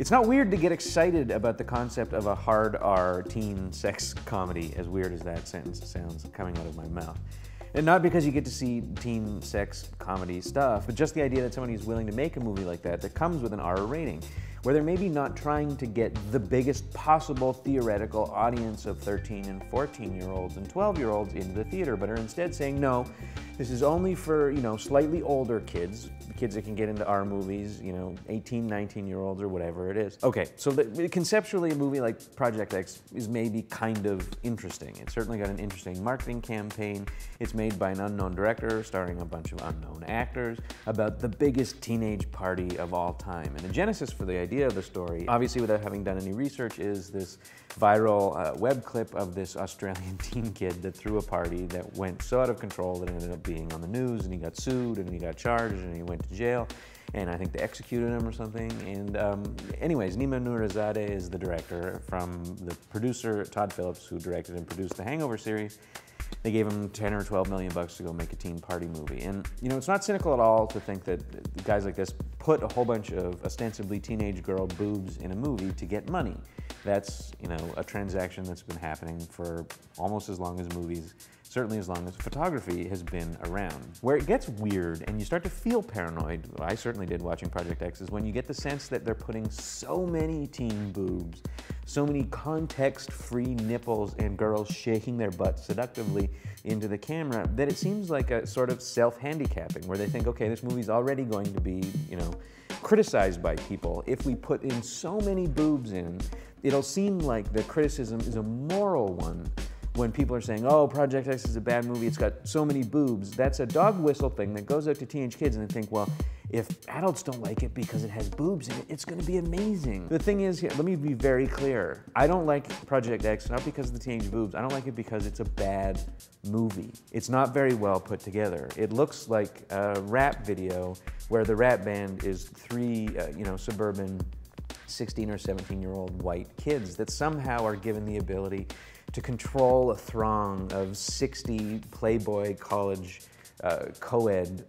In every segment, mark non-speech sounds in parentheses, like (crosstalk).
It's not weird to get excited about the concept of a hard R teen sex comedy, as weird as that sentence sounds coming out of my mouth. And not because you get to see teen sex comedy stuff, but just the idea that somebody is willing to make a movie like that that comes with an R rating where they're maybe not trying to get the biggest possible theoretical audience of 13 and 14 year olds and 12 year olds into the theater, but are instead saying, no, this is only for, you know, slightly older kids, kids that can get into our movies, you know, 18, 19 year olds or whatever it is. Okay, so the, conceptually, a movie like Project X is maybe kind of interesting. It's certainly got an interesting marketing campaign. It's made by an unknown director, starring a bunch of unknown actors, about the biggest teenage party of all time. And the genesis for the idea idea of the story, obviously without having done any research, is this viral uh, web clip of this Australian (laughs) teen kid that threw a party that went so out of control that it ended up being on the news and he got sued and he got charged and he went to jail and I think they executed him or something. And um, anyways, Nima Nourizadeh is the director from the producer Todd Phillips, who directed and produced the Hangover series. They gave him 10 or 12 million bucks to go make a teen party movie. And you know, it's not cynical at all to think that guys like this put a whole bunch of ostensibly teenage girl boobs in a movie to get money. That's, you know, a transaction that's been happening for almost as long as movies certainly as long as photography has been around. Where it gets weird and you start to feel paranoid, I certainly did watching Project X, is when you get the sense that they're putting so many teen boobs, so many context-free nipples and girls shaking their butts seductively into the camera that it seems like a sort of self-handicapping where they think, okay, this movie's already going to be, you know, criticized by people. If we put in so many boobs in, it'll seem like the criticism is a moral one when people are saying, oh, Project X is a bad movie, it's got so many boobs, that's a dog whistle thing that goes out to teenage kids and they think, well, if adults don't like it because it has boobs in it, it's gonna be amazing. The thing is here, let me be very clear. I don't like Project X, not because of the teenage boobs, I don't like it because it's a bad movie. It's not very well put together. It looks like a rap video where the rap band is three, uh, you know, suburban 16 or 17 year old white kids that somehow are given the ability to control a throng of 60 Playboy college uh, co-ed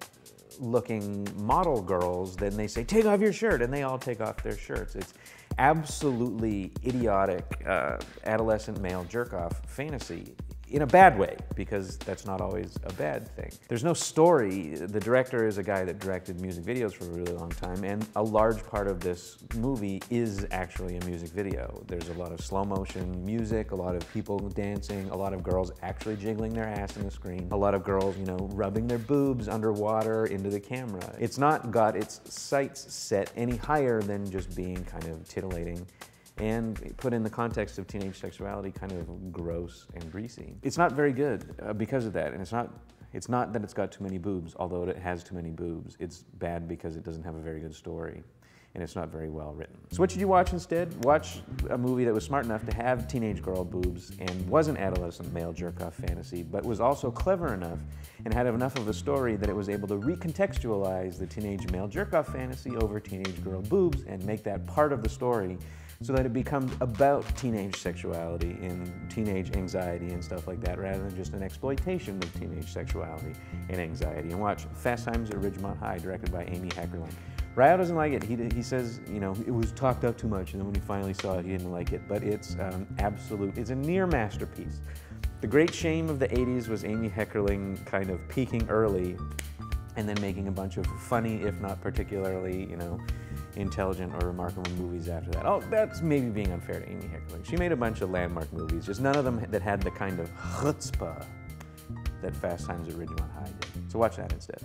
looking model girls, then they say, take off your shirt, and they all take off their shirts. It's absolutely idiotic uh, adolescent male jerk-off fantasy in a bad way, because that's not always a bad thing. There's no story. The director is a guy that directed music videos for a really long time, and a large part of this movie is actually a music video. There's a lot of slow motion music, a lot of people dancing, a lot of girls actually jiggling their ass in the screen, a lot of girls, you know, rubbing their boobs underwater into the camera. It's not got its sights set any higher than just being kind of titillating and put in the context of teenage sexuality kind of gross and greasy. It's not very good uh, because of that, and it's not it's not that it's got too many boobs, although it has too many boobs. It's bad because it doesn't have a very good story and it's not very well written. So what should you watch instead? Watch a movie that was smart enough to have teenage girl boobs and was an adolescent male jerk-off fantasy, but was also clever enough and had enough of a story that it was able to recontextualize the teenage male jerk-off fantasy over teenage girl boobs and make that part of the story so that it becomes about teenage sexuality and teenage anxiety and stuff like that rather than just an exploitation of teenage sexuality and anxiety. And watch Fast Times at Ridgemont High, directed by Amy Heckerling. Ryo doesn't like it. He, he says, you know, it was talked up too much, and then when he finally saw it, he didn't like it. But it's um, absolute, it's a near masterpiece. The great shame of the 80s was Amy Heckerling kind of peaking early and then making a bunch of funny, if not particularly, you know, intelligent or remarkable movies after that. Oh, that's maybe being unfair to Amy Heckerling. She made a bunch of landmark movies, just none of them that had the kind of chutzpah that Fast Times at Ridgemont High did. So watch that instead.